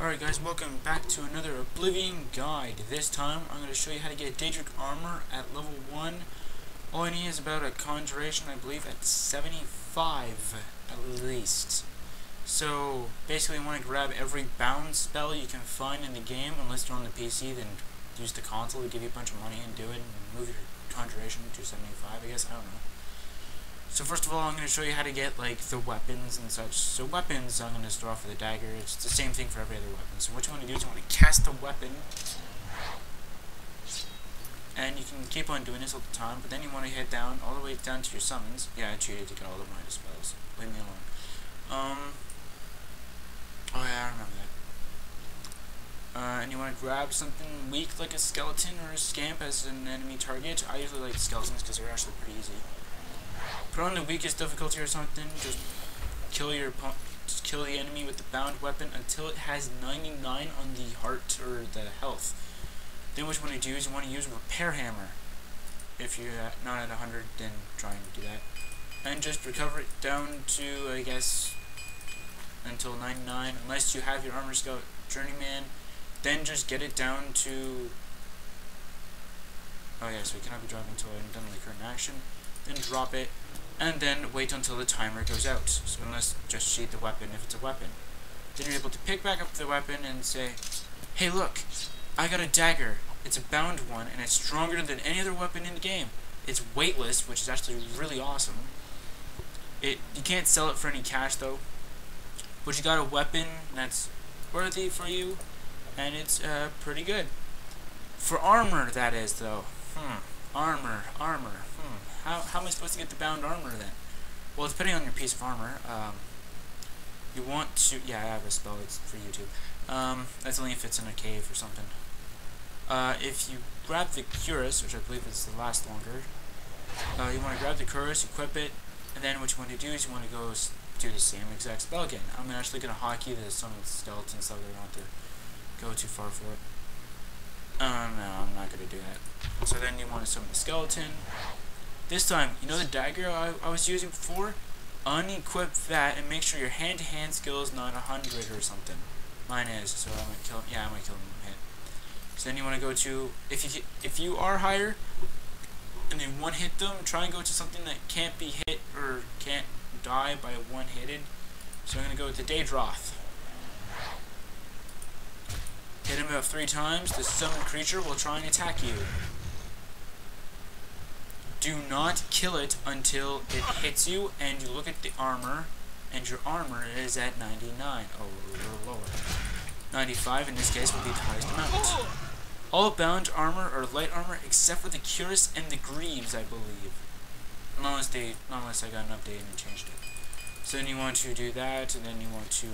Alright guys, welcome back to another Oblivion guide. This time, I'm going to show you how to get Daedric armor at level 1. All I need is about a conjuration, I believe, at 75 at least. So, basically you want to grab every bound spell you can find in the game, unless you're on the PC, then use the console to give you a bunch of money and do it, and move your conjuration to 75, I guess, I don't know. So first of all, I'm going to show you how to get like the weapons and such. So weapons, I'm going to start off with a dagger. It's the same thing for every other weapon. So what you want to do is you want to cast the weapon, and you can keep on doing this all the time. But then you want to head down all the way down to your summons. Yeah, I cheated to get all of my spells. Leave me alone. Um. Oh yeah, I remember that. Uh, and you want to grab something weak like a skeleton or a scamp as an enemy target. I usually like skeletons because they're actually pretty easy. Put on the weakest difficulty or something. Just kill your just kill the enemy with the bound weapon until it has 99 on the heart or the health. Then what you want to do is you want to use repair hammer. If you're not at 100, then try and do that. And just recover it down to, I guess, until 99. Unless you have your armor scout journeyman, then just get it down to... Oh yeah, so you cannot be driving until I'm done with the current action. Then drop it, and then wait until the timer goes out. So unless just shoot the weapon if it's a weapon. Then you're able to pick back up the weapon and say, Hey look, I got a dagger. It's a bound one, and it's stronger than any other weapon in the game. It's weightless, which is actually really awesome. It You can't sell it for any cash though. But you got a weapon that's worthy for you, and it's uh, pretty good. For armor, that is, though. Hmm. Armor, armor. How, how am I supposed to get the bound armor then? Well, depending on your piece of armor, um, you want to... Yeah, I have a spell. It's for YouTube. Um, that's only if it's in a cave or something. Uh, if you grab the Cuirass, which I believe is the last longer, uh, you want to grab the Cuirass, equip it, and then what you want to do is you want to go do the same exact spell again. I'm actually going to hotkey the summon skeleton so I don't have to go too far for it. Um, no, I'm not going to do that. So then you want to summon the skeleton. This time, you know the dagger I, I was using before? Unequip that and make sure your hand-to-hand -hand skill is not 100 or something. Mine is, so I'm gonna kill him. Yeah, I'm gonna kill him hit. So then you want to go to if you if you are higher and then one hit them, try and go to something that can't be hit or can't die by one hitted. So I'm gonna go with the Daedroth. Hit him about three times, the summoned creature will try and attack you. Do not kill it until it hits you and you look at the armor and your armor is at 99 or lower. 95 in this case would be the highest amount. All bound armor or light armor except for the Cuirass and the Greaves, I believe. Unless they, unless I got an update and changed it. So then you want to do that, and then you want to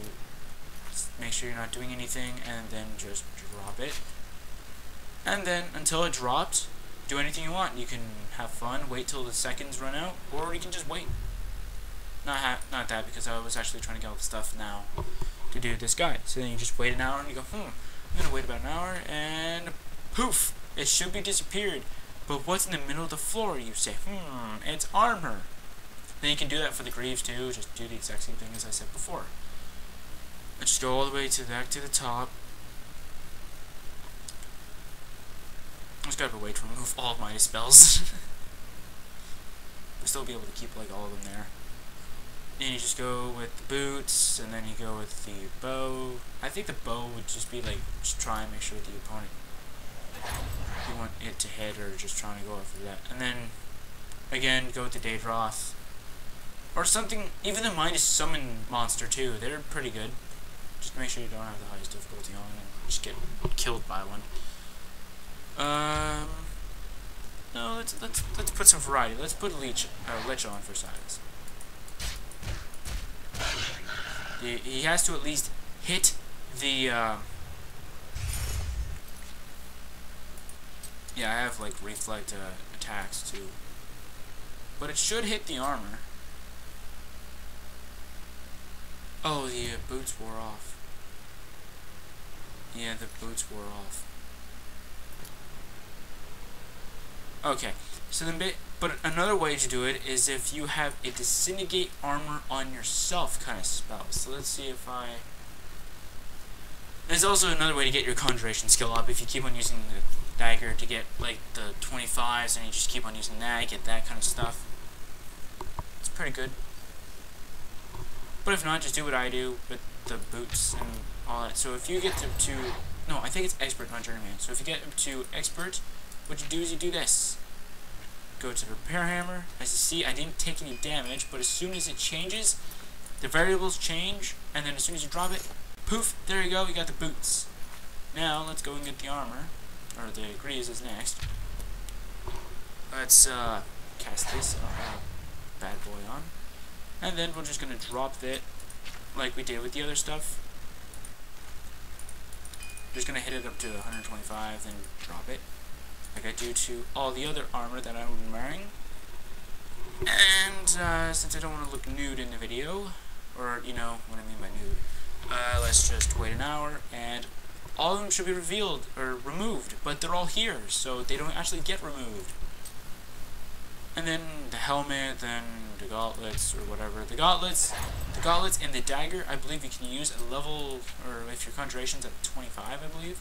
make sure you're not doing anything, and then just drop it. And then, until it drops, do anything you want. You can have fun, wait till the seconds run out, or you can just wait. Not not that, because I was actually trying to get all the stuff now to do this guide. So then you just wait an hour, and you go, hmm, I'm going to wait about an hour, and poof, it should be disappeared. But what's in the middle of the floor, you say? Hmm, it's armor. Then you can do that for the Greaves too, just do the exact same thing as I said before. Let's go all the way to back to the top. I just gotta wait to remove all of my spells. but still be able to keep like all of them there. And you just go with the boots, and then you go with the bow. I think the bow would just be like, just try and make sure the opponent, you want it to hit, or just trying to go after that. And then, again, go with the Daedroth. Or something, even the Mighty Summon monster too, they're pretty good. Just make sure you don't have the highest difficulty on and just get killed by one. Um, no, let's let's let's put some variety. Let's put Leech uh, Lich on for size. He, he has to at least hit the. Uh, yeah, I have like reflect uh, attacks too, but it should hit the armor. Oh, the uh, boots wore off. Yeah, the boots wore off. Okay, so then, but another way to do it is if you have a disintegrate armor on yourself kind of spell. So let's see if I. There's also another way to get your conjuration skill up if you keep on using the dagger to get like the 25s and you just keep on using that, get that kind of stuff. It's pretty good. But if not, just do what I do with the boots and all that. So if you get to, to no, I think it's expert, not journeyman. So if you get up to expert, what you do is you do this. Go to the repair hammer. As you see, I didn't take any damage, but as soon as it changes, the variables change, and then as soon as you drop it, poof, there you go, you got the boots. Now, let's go and get the armor, or the greaves is next. Let's, uh, cast this uh, bad boy on. And then we're just gonna drop it like we did with the other stuff. Just gonna hit it up to 125, then drop it. Like I do to all the other armor that I'm wearing. And, uh, since I don't want to look nude in the video, or, you know, what I mean by nude, uh, let's just wait an hour, and all of them should be revealed, or removed, but they're all here, so they don't actually get removed. And then the helmet, then the gauntlets, or whatever. The gauntlets, the gauntlets and the dagger, I believe you can use at level, or if your conjuration's at 25, I believe.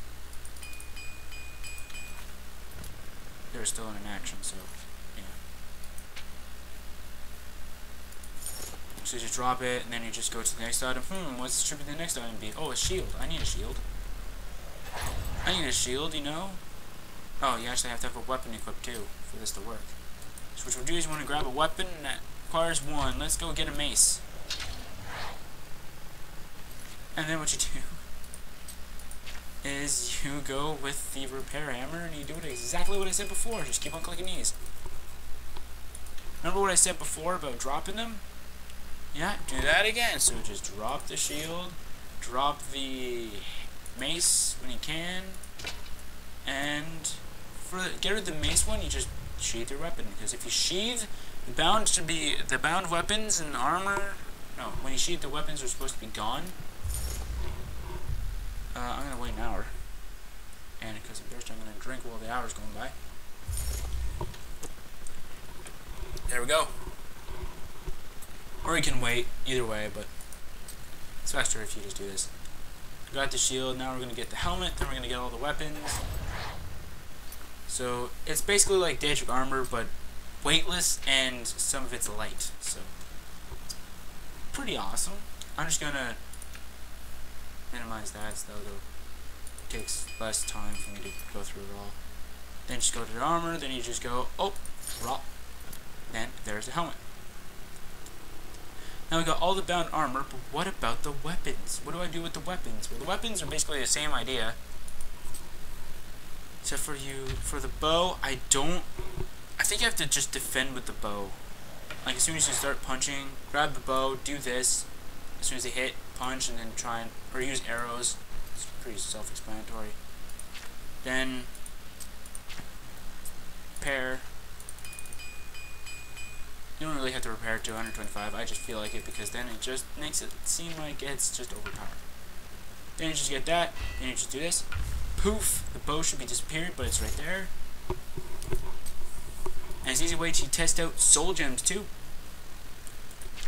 They're still in action, so, yeah. So you just drop it, and then you just go to the next item. Hmm, what's should be the next item be? Oh, a shield. I need a shield. I need a shield, you know? Oh, you actually have to have a weapon equipped, too, for this to work. So what you do is you want to grab a weapon that requires one. Let's go get a mace. And then what you do is you go with the repair hammer and you do it exactly what I said before. Just keep on clicking these. Remember what I said before about dropping them? Yeah, do that again. So just drop the shield, drop the mace when you can, and for the, get rid of the mace one, you just sheath your weapon because if you sheath the bound should be the bound weapons and armor no when you sheath the weapons are supposed to be gone uh, I'm gonna wait an hour. And because I'm thirsty I'm gonna drink while the hour's going by. There we go. Or you can wait either way but it's faster if you just do this. Got the shield now we're gonna get the helmet then we're gonna get all the weapons. So it's basically like Daedric armor, but weightless and some of it's light. So. Pretty awesome. I'm just gonna minimize that so it takes less time for me to go through it all. Then just go to the armor, then you just go, oh, drop. Then there's the helmet. Now we got all the bound armor, but what about the weapons? What do I do with the weapons? Well, the weapons are basically the same idea. Except for you, for the bow, I don't, I think you have to just defend with the bow. Like, as soon as you start punching, grab the bow, do this. As soon as they hit, punch, and then try and, or use arrows. It's pretty self-explanatory. Then, repair. You don't really have to repair to 125, I just feel like it because then it just makes it seem like it's just overpowered. Then you just get that, then you just do this, poof, the bow should be disappeared, but it's right there. And it's an easy way to test out soul gems too.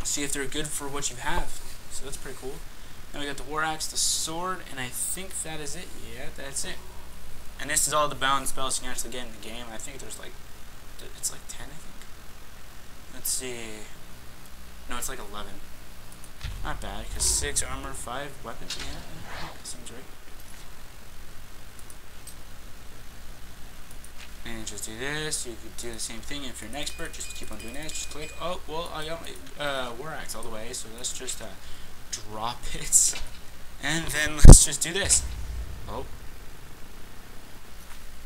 See if they're good for what you have. So that's pretty cool. Now we got the war axe, the sword, and I think that is it. Yeah, that's it. And this is all the bound spells you can actually get in the game. I think there's like, it's like 10, I think. Let's see. No, it's like 11. Not bad, because 6 armor, 5 weapons. Yeah, that seems right. and just do this. You could do the same thing if you're an expert. Just keep on doing this. Just click. Oh, well, I got my uh, War Axe all the way, so let's just uh, drop it. And then let's just do this. Oh.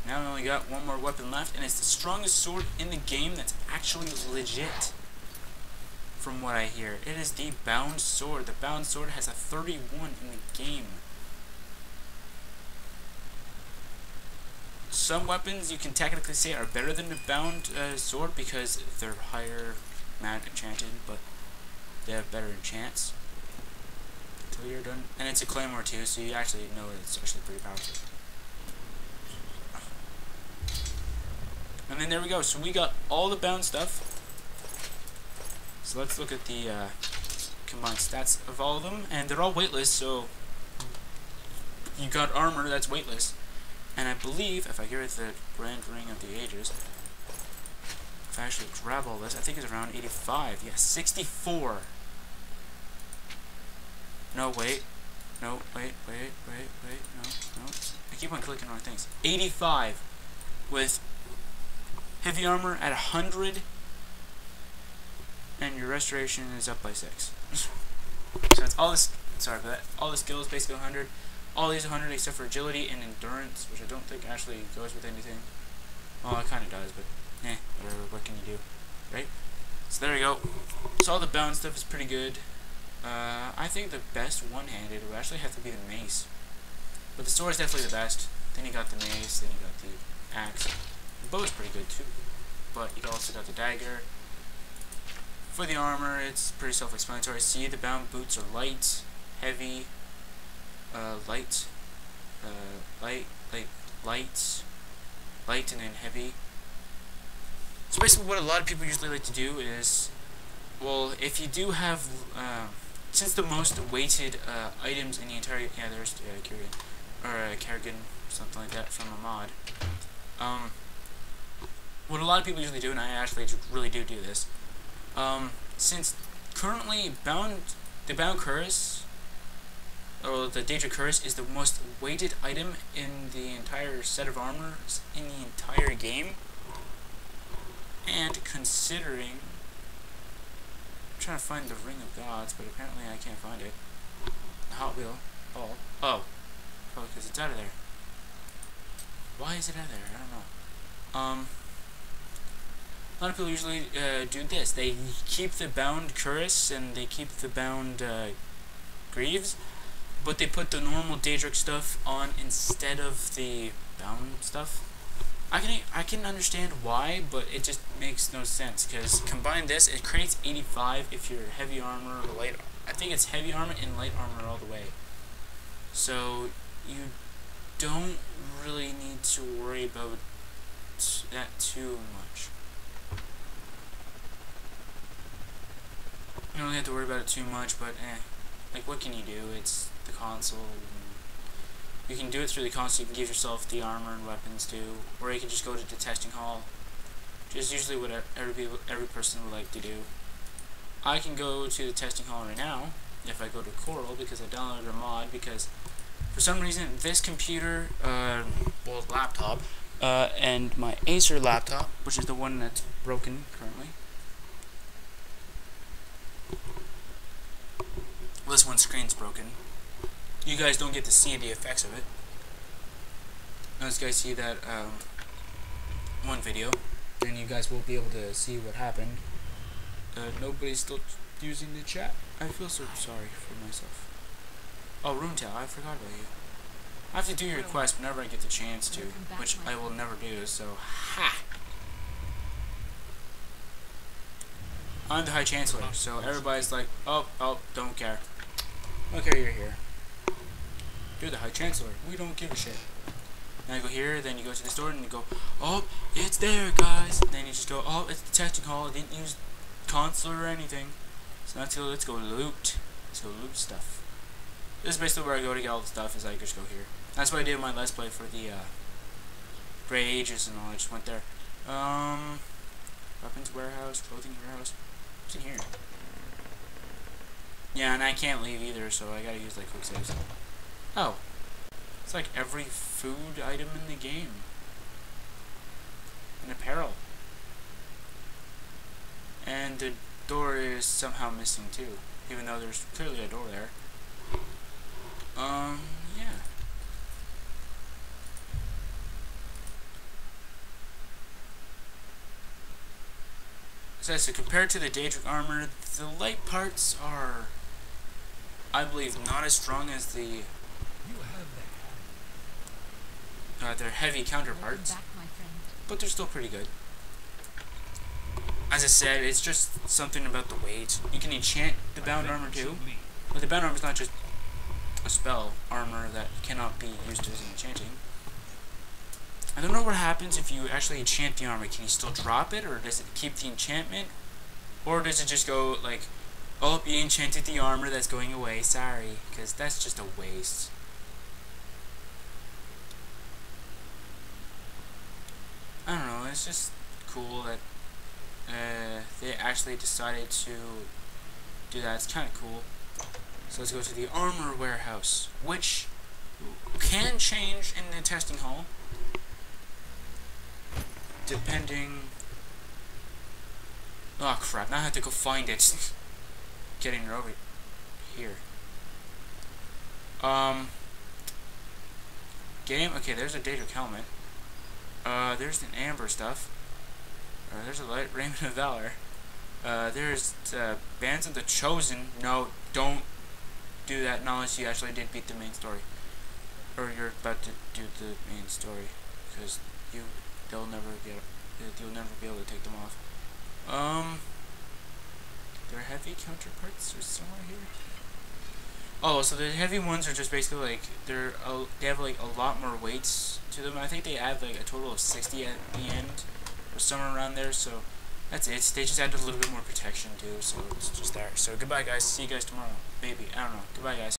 Now we only got one more weapon left, and it's the strongest sword in the game that's actually legit. From what I hear. It is the Bound Sword. The Bound Sword has a 31 in the game. some weapons you can technically say are better than the bound uh, sword because they're higher mag enchanted, but they have better enchants until you're done. And it's a claymore too, so you actually know it's actually pretty powerful. And then there we go. So we got all the bound stuff. So let's look at the uh, combined stats of all of them, and they're all weightless. So you got armor that's weightless. And I believe, if I get the Grand Ring of the Ages, if I actually grab all this, I think it's around 85. Yeah, 64. No, wait. No, wait, wait, wait, wait. No, no. I keep on clicking on things. 85 with heavy armor at 100 and your restoration is up by 6. so that's all this, sorry for that, all the skills basically 100. All these 100 except for agility and endurance, which I don't think actually goes with anything. Well, it kind of does, but eh, whatever, what can you do, right? So there you go. So all the bound stuff is pretty good. Uh, I think the best one-handed would actually have to be the mace. But the sword is definitely the best. Then you got the mace, then you got the axe. The bow is pretty good too. But you also got the dagger. For the armor, it's pretty self-explanatory. See, the bound boots are light, heavy, uh, light, uh, light, like, light, light and then heavy. So basically what a lot of people usually like to do is, well, if you do have, uh, since the most weighted uh, items in the entire, yeah, there's uh, Kerrigan, or uh, Kerrigan, something like that from a mod. Um, what a lot of people usually do, and I actually really do do this, um, since currently bound, the bound cuirass, or the Daedric cuirass is the most weighted item in the entire set of armors in the entire game, and considering trying to find the Ring of Gods, but apparently I can't find it. The Hot Wheel ball. Oh. Oh, because it's out of there. Why is it out of there? I don't know. Um, a lot of people usually uh, do this. They keep the bound cuirass and they keep the bound uh, greaves, but they put the normal Daedric stuff on instead of the bound stuff. I can I can understand why, but it just makes no sense because combine this, it creates 85 if you're heavy armor or light. I think it's heavy armor and light armor all the way. So you don't really need to worry about that too much. You don't really have to worry about it too much, but eh. Like, what can you do? It's the console. You can do it through the console, you can give yourself the armor and weapons too, or you can just go to the testing hall, which is usually what every, every person would like to do. I can go to the testing hall right now, if I go to Coral, because I downloaded a mod, because for some reason this computer, uh, well laptop, uh, and my Acer laptop, which is the one that's broken currently, well, this one screen's broken, you guys don't get to see the effects of it. As you guys see that um, one video, and you guys will be able to see what happened. Uh, nobody's still using the chat. I feel so sorry for myself. Oh, Runetail, I forgot about you. I have to do your request whenever I get the chance to, which I will never do, so ha! I'm the High Chancellor, so everybody's like, oh, oh, don't care. Okay, you're here. You're the High Chancellor. We don't give a shit. And you go here, then you go to the store, and you go, oh, it's there, guys. And then you just go, oh, it's the testing hall. I didn't use console or anything. So now let's go loot. Let's go loot stuff. This is basically where I go to get all the stuff, is I just go here. That's what I did in my Let's Play for the, uh, Grey Ages and all. I just went there. Um, weapons warehouse, clothing warehouse. What's in here? Yeah, and I can't leave either, so I gotta use, like, quick saves. Oh. It's like every food item in the game. And apparel. And the door is somehow missing too. Even though there's clearly a door there. Um, yeah. So, so compared to the Daedric armor, the light parts are, I believe, not as strong as the uh, their heavy counterparts, but they're still pretty good. As I said, it's just something about the weight. You can enchant the bound armor too, but the bound armor is not just a spell armor that cannot be used as enchanting. I don't know what happens if you actually enchant the armor. Can you still drop it, or does it keep the enchantment? Or does it just go like, oh, you enchanted the armor that's going away, sorry, because that's just a waste. It's just cool that uh, they actually decided to do that. It's kind of cool. So let's go to the armor warehouse, which can change in the testing hall, depending. Oh crap! Now I have to go find it. Getting over here. Um. Game. Okay, there's a Daedric helmet. Uh, there's an Amber stuff. Uh, there's a light Raiment of Valor. Uh, there's uh, Bands of the Chosen. No, don't do that unless you actually did beat the main story. Or you're about to do the main story. Because you, they'll never get, you'll never be able to take them off. Um, their heavy counterparts are somewhere here. Oh, so the heavy ones are just basically like they're uh, they have like a lot more weights to them. I think they add like a total of 60 at the end or somewhere around there. So that's it. They just added a little bit more protection too. So it's just there. So goodbye, guys. See you guys tomorrow. Maybe I don't know. Goodbye, guys.